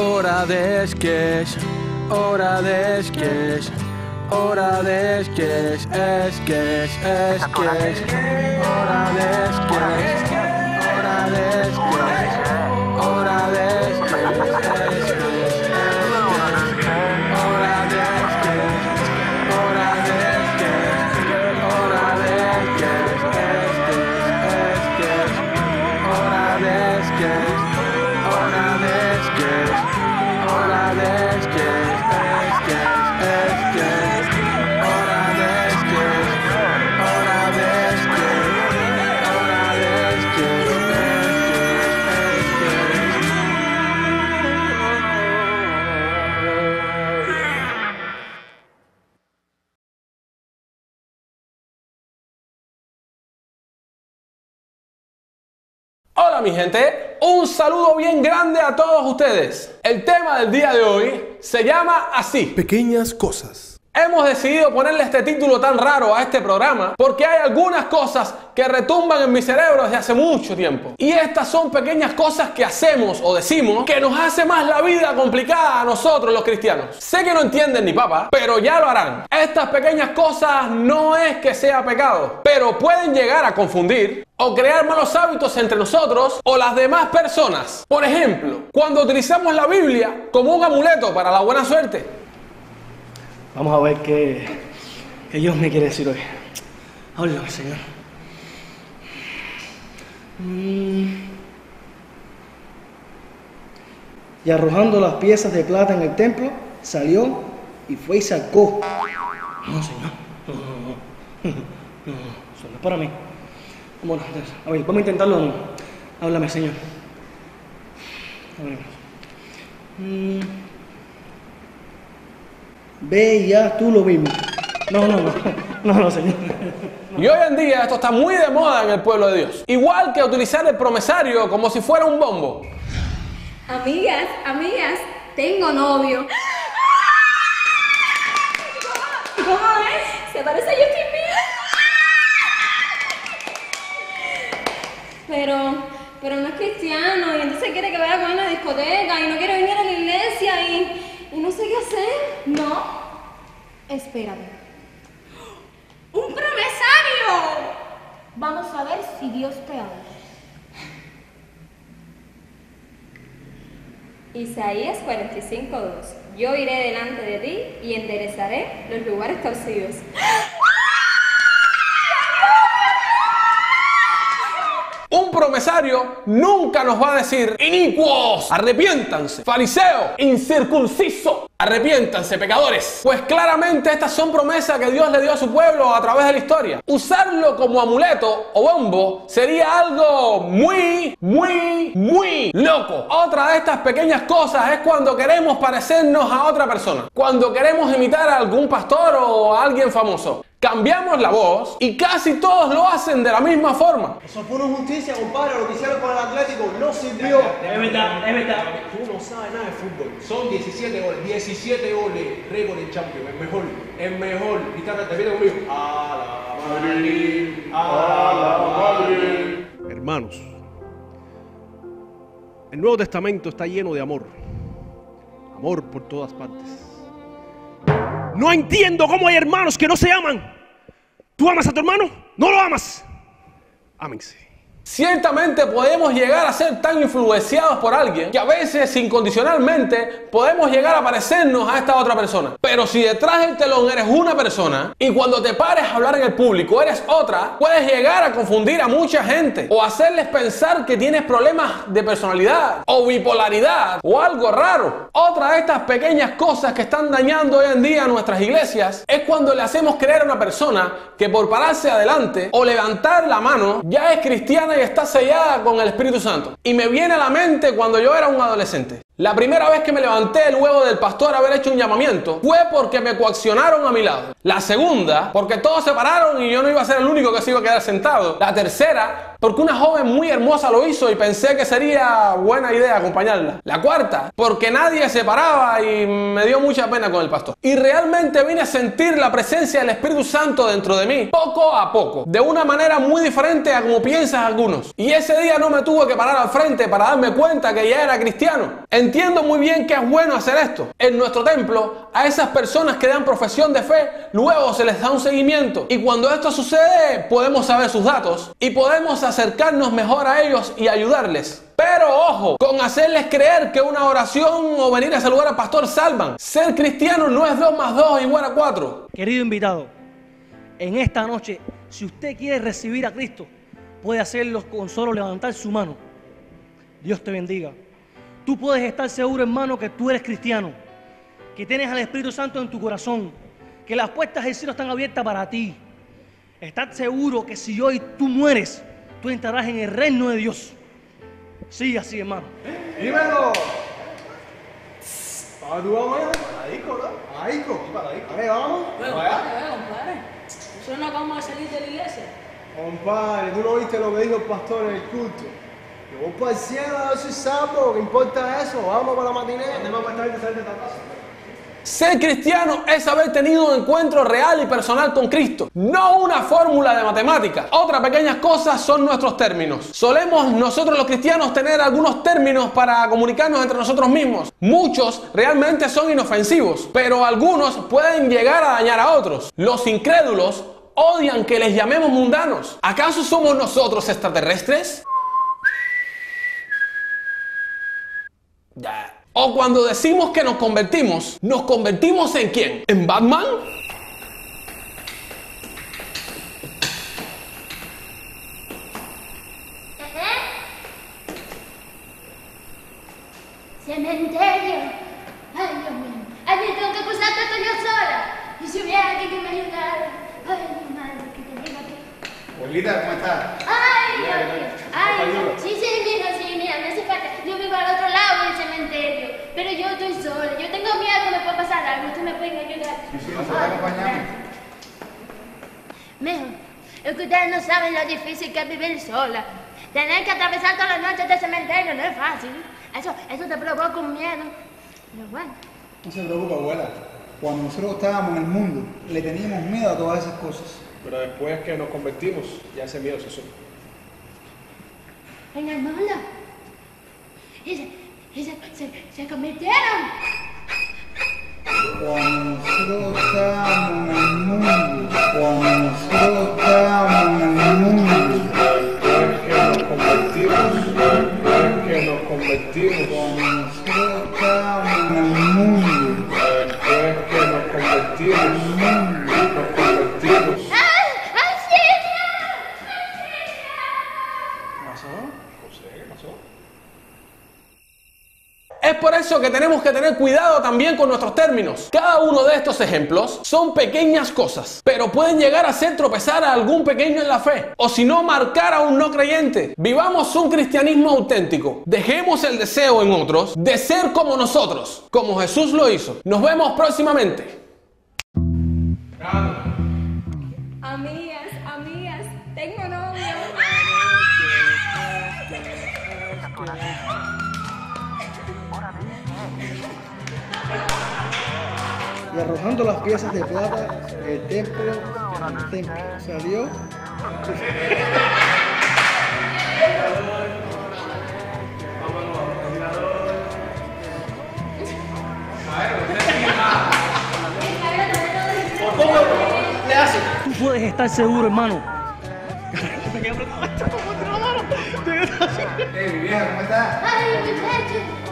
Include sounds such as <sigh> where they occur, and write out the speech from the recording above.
Hora de sketch, hora de sketch, hora de sketch, sketch, sketch, hora de sketch, Mi gente, un saludo bien grande a todos ustedes. El tema del día de hoy se llama así. Pequeñas cosas. Hemos decidido ponerle este título tan raro a este programa porque hay algunas cosas que retumban en mi cerebro desde hace mucho tiempo. Y estas son pequeñas cosas que hacemos o decimos que nos hace más la vida complicada a nosotros los cristianos. Sé que no entienden ni papa, pero ya lo harán. Estas pequeñas cosas no es que sea pecado, pero pueden llegar a confundir o crear malos hábitos entre nosotros o las demás personas. Por ejemplo, cuando utilizamos la Biblia como un amuleto para la buena suerte. Vamos a ver qué, qué Dios me quiere decir hoy. Háblame, Señor. Mm. Y arrojando las piezas de plata en el templo, salió y fue y sacó. No, Señor. No, no, no. Eso no <laughs> es para mí. Bueno, entonces, a ver, vamos a intentarlo. Háblame, Señor. Háblame. Mm. Ve y haz tú lo mismo. No, no, no. No, no, Señor. Y hoy en día esto está muy de moda en el pueblo de Dios. Igual que utilizar el promesario como si fuera un bombo. Amigas, amigas, tengo novio. ¿Cómo es? Se parece a Justin Bieber. Pero, pero no es cristiano y entonces quiere que vaya con él a la discoteca y no quiere venir a la iglesia y, y no sé qué hacer. No, espérame. ¡Un promesario! Vamos a ver si Dios te habla. Isaías 45:2 Yo iré delante de ti y enderezaré los lugares torcidos. Nunca nos va a decir inicuos, arrepiéntanse, fariseo, incircunciso, arrepiéntanse, pecadores. Pues claramente estas son promesas que Dios le dio a su pueblo a través de la historia. Usarlo como amuleto o bombo sería algo muy, muy, muy loco. Otra de estas pequeñas cosas es cuando queremos parecernos a otra persona. Cuando queremos imitar a algún pastor o a alguien famoso. Cambiamos la voz y casi todos lo hacen de la misma forma. Eso fue una justicia, compadre. Lo que hicieron con el Atlético no sirvió. Es verdad, es verdad. Tú no sabes nada de fútbol. Son 17 goles. 17 goles. Récord en Champions. El mejor. El mejor. Cristiano, te viene conmigo. A la Madrid. A la Madrid. Hermanos, el Nuevo Testamento está lleno de amor. Amor por todas partes. No entiendo cómo hay hermanos que no se aman. ¿Tú amas a tu hermano? ¿No lo amas? Ámense. Ciertamente podemos llegar a ser tan influenciados por alguien que a veces incondicionalmente podemos llegar a parecernos a esta otra persona. Pero si detrás del telón eres una persona y cuando te pares a hablar en el público eres otra, puedes llegar a confundir a mucha gente o hacerles pensar que tienes problemas de personalidad o bipolaridad o algo raro. Otra de estas pequeñas cosas que están dañando hoy en día a nuestras iglesias es cuando le hacemos creer a una persona que por pararse adelante o levantar la mano ya es cristiana y está sellada con el Espíritu Santo. Y me viene a la mente cuando yo era un adolescente. La primera vez que me levanté luego del pastor haber hecho un llamamiento fue porque me coaccionaron a mi lado. La segunda, porque todos se pararon y yo no iba a ser el único que se iba a quedar sentado. La tercera, porque una joven muy hermosa lo hizo y pensé que sería buena idea acompañarla. La cuarta, porque nadie se paraba y me dio mucha pena con el pastor. Y realmente vine a sentir la presencia del Espíritu Santo dentro de mí, poco a poco, de una manera muy diferente a como piensan algunos. Y ese día no me tuve que parar al frente para darme cuenta que ya era cristiano. Entiendo muy bien que es bueno hacer esto. En nuestro templo, a esas personas que dan profesión de fe, luego se les da un seguimiento. Y cuando esto sucede, podemos saber sus datos y podemos acercarnos mejor a ellos y ayudarles. Pero ojo, con hacerles creer que una oración o venir a saludar al pastor salvan. Ser cristiano no es 2 más 2 igual a 4. Querido invitado, en esta noche, si usted quiere recibir a Cristo, puede hacerlo con solo levantar su mano. Dios te bendiga. Tú puedes estar seguro, hermano, que tú eres cristiano, que tienes al Espíritu Santo en tu corazón, que las puertas del cielo están abiertas para ti. Estás seguro que si hoy tú mueres, tú entrarás en el reino de Dios. Sí, así, hermano. ¡Dímelo! ¿Para tú vamos allá? Para disco, ¿no? Para disco. Para disco. A ver, vamos. Bueno, Vaya. compadre, compadre. Nosotros no acabamos de salir de la iglesia. Compadre, ¿tú no viste lo que dijo el pastor en el culto? Yo voy para el cielo, yo soy sapo, ¿qué importa eso? Vamos para la matinée. ¿Dónde vamos a estar de salir de esta casa? Ser cristiano es haber tenido un encuentro real y personal con Cristo, no una fórmula de matemática. Otras pequeñas cosas son nuestros términos. Solemos nosotros los cristianos tener algunos términos para comunicarnos entre nosotros mismos. Muchos realmente son inofensivos, pero algunos pueden llegar a dañar a otros. Los incrédulos odian que les llamemos mundanos. ¿Acaso somos nosotros extraterrestres? O cuando decimos que nos convertimos, ¿nos convertimos en quién? ¿En Batman? Cementerio. Ay, Dios mío. Ay, me tengo que cruzar todo yo sola. Y si hubiera alguien que me ayudara. Ay, mi madre, que te diga que... Abuelita, ¿cómo estás? Ay, Dios mío. Ay, sí, sí, mira, sí, mira, me hace falta. Yo vivo al otro lado del cementerio. Pero yo estoy sola. Yo tengo miedo que me pueda pasar algo. Ustedes me pueden ayudar. Sí. Mijo, es que ustedes no saben lo difícil que es vivir sola. Tener que atravesar todas las noches del cementerio no es fácil. Eso, eso te provoca un miedo. Pero bueno. No se preocupe, abuela. Cuando nosotros estábamos en el mundo, le teníamos miedo a todas esas cosas. Pero después que nos convertimos, ya ese miedo se sube. En el mundo. Se, se, se, convirtieron. Cuando nosotros estábamos en el mundo, cuando nosotros estábamos en el mundo, Después que nos convertimos, que nos convertimos, cuando nosotros estábamos en el mundo, que nos convertimos, nos convertimos. ¡Ay! ¡Ay, sí! Es por eso que tenemos que tener cuidado también con nuestros términos. Cada uno de estos ejemplos son pequeñas cosas, pero pueden llegar a hacer tropezar a algún pequeño en la fe, o si no, marcar a un no creyente. Vivamos un cristianismo auténtico. Dejemos el deseo en otros de ser como nosotros, como Jesús lo hizo. Nos vemos próximamente. Amigas, Y arrojando las piezas de plata del templo, del templo salió. Tú puedes estar seguro, hermano. Hey, mi vieja, ¿cómo estás? ¡Ay!